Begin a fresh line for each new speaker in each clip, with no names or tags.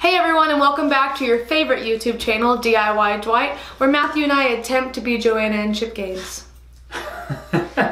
Hey everyone and welcome back to your favorite YouTube channel, DIY Dwight, where Matthew and I attempt to be Joanna and Chip Gaines.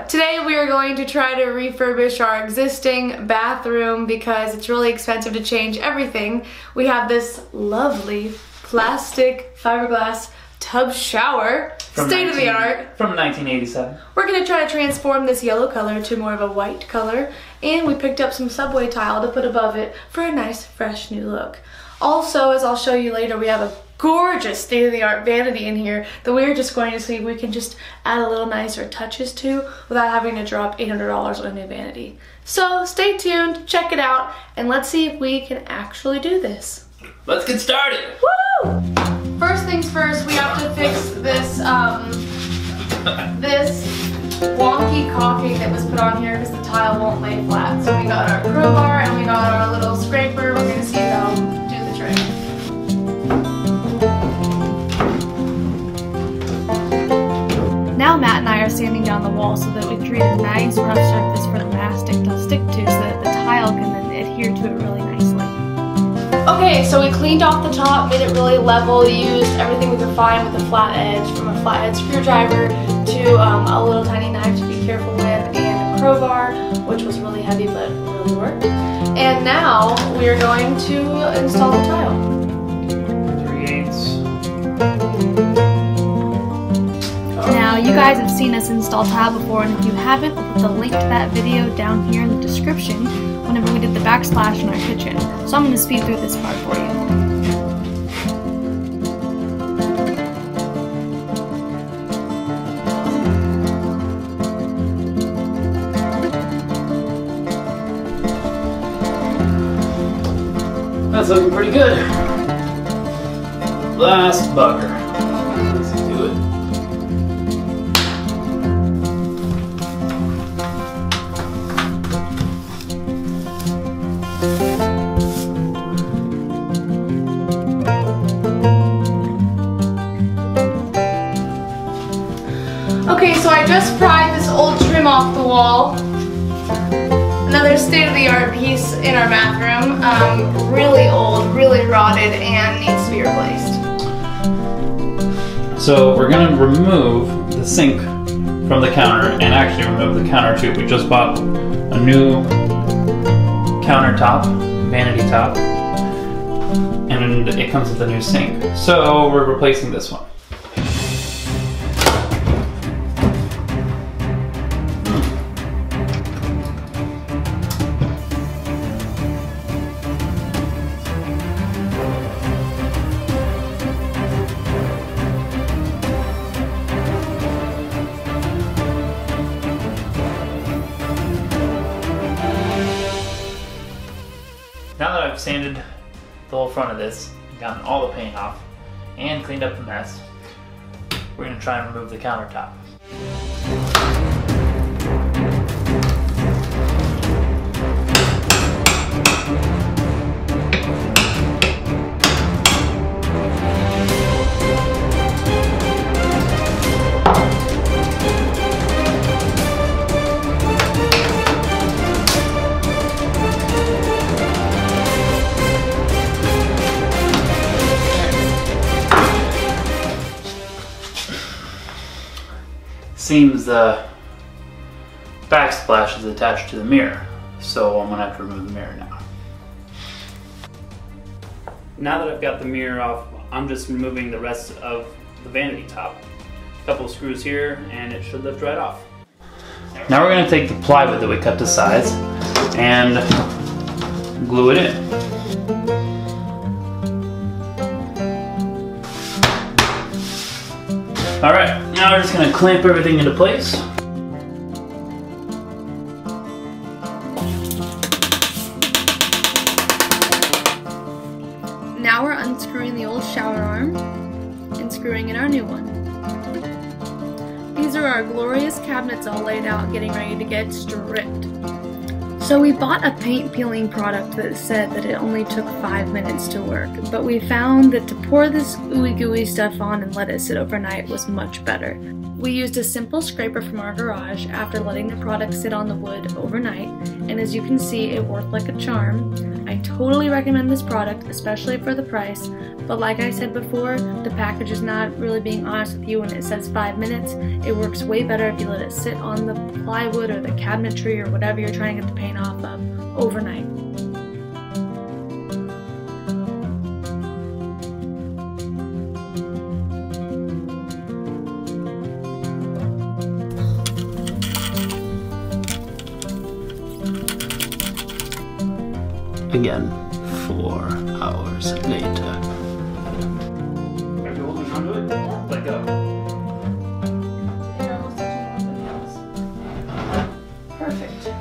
Today we are going to try to refurbish our existing bathroom because it's really expensive to change everything. We have this lovely plastic fiberglass tub shower,
From
state of the art.
From 1987.
We're going to try to transform this yellow color to more of a white color and we picked up some subway tile to put above it for a nice fresh new look. Also, as I'll show you later, we have a gorgeous state-of-the-art vanity in here that we're just going to see if we can just add a little nicer touches to without having to drop $800 on a new vanity. So stay tuned, check it out, and let's see if we can actually do this.
Let's get started.
Woo! First things first, we have to fix this, um, this wonky caulking that was put on here because the tile won't lay flat. So we got our crowbar and we got our little scraper. The wall so that we create a nice rough surface for the mastic to stick to so that the tile can then adhere to it really nicely. Okay, so we cleaned off the top, made it really level, used everything we could find with a flat edge, from a flathead screwdriver to um, a little tiny knife to be careful with, and a crowbar, which was really heavy but really worked. And now we are going to install the tile. Guys have seen us install tile before, and if you haven't, we'll put the link to that video down here in the description whenever we did the backsplash in our kitchen. So I'm going to speed through this part for you.
That's looking pretty good. Last bugger.
Off the wall. Another state-of-the-art piece in our bathroom. Um, really old, really rotted, and needs to be replaced.
So we're gonna remove the sink from the counter and actually remove the counter too. We just bought a new countertop, vanity top, and it comes with a new sink. So we're replacing this one. Now that I've sanded the whole front of this, gotten all the paint off, and cleaned up the mess, we're gonna try and remove the countertop. Seems the backsplash is attached to the mirror, so I'm gonna have to remove the mirror now. Now that I've got the mirror off, I'm just removing the rest of the vanity top. A couple of screws here, and it should lift right off. Now we're gonna take the plywood that we cut to size and glue it in. All right, now we're just gonna clamp everything into place.
Now we're unscrewing the old shower arm and screwing in our new one. These are our glorious cabinets all laid out getting ready to get stripped. So we bought a paint peeling product that said that it only took 5 minutes to work, but we found that to pour this ooey gooey stuff on and let it sit overnight was much better. We used a simple scraper from our garage after letting the product sit on the wood overnight, and as you can see, it worked like a charm. Totally recommend this product, especially for the price. But like I said before, the package is not really being honest with you when it says 5 minutes. It works way better if you let it sit on the plywood or the cabinetry or whatever you're trying to get the paint off of overnight.
Again, four hours later. Are you holding onto it? Let go.
Perfect.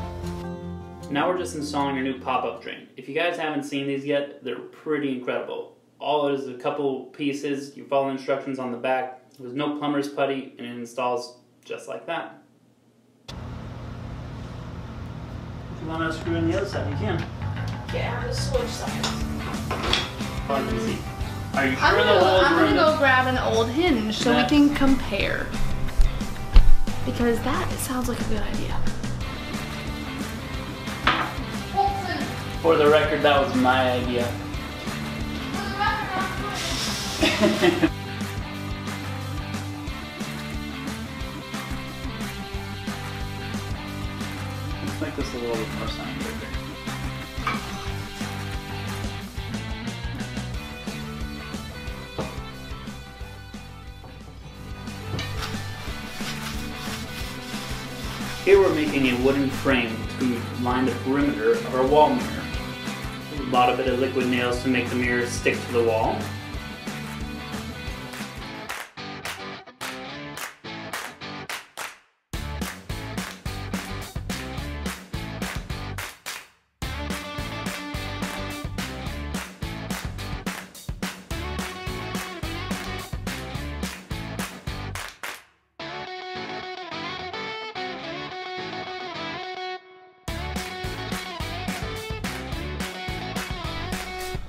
Now we're just installing our new pop-up drain. If you guys haven't seen these yet, they're pretty incredible. All it is a couple pieces, you follow instructions on the back, there's no plumber's putty, and it installs just like that. If you want to screw in the other side, you can.
Yeah, I'm switch sides.
Oh, you can see. Are you
I'm
the
gonna,
holes
I'm gonna go grab an old hinge so
Yeah.
we can compare. Because that sounds like a good idea.
For the record, that was my idea. Let's make this a little bit more scientific. Here we're making a wooden frame to line the perimeter of our wall mirror. A lot of bit of liquid nails to make the mirror stick to the wall.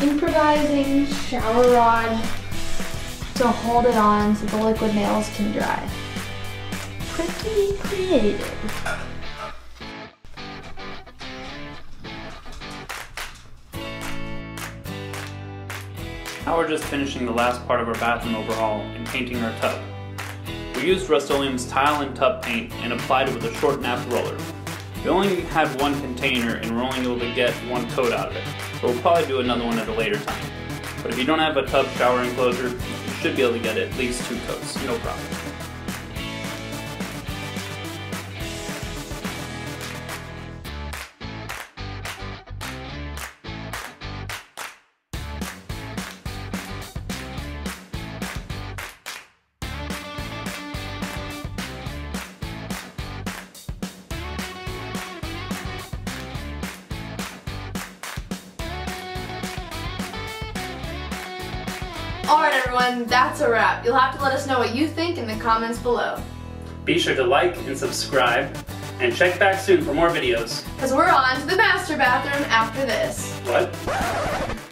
Improvising shower rod to hold it on so the liquid nails can dry. Pretty creative.
Now we're just finishing the last part of our bathroom overhaul and painting our tub. We used Rust-Oleum's tile and tub paint and applied it with a short nap roller. We only had one container and we're only able to get one coat out of it, so we'll probably do another one at a later time. But if you don't have a tub shower enclosure, you should be able to get at least two coats, no problem.
Alright everyone, that's a wrap. You'll have to let us know what you think in the comments below.
Be sure to like and subscribe, and check back soon for more videos.
Because we're on to the master bathroom after this.
What?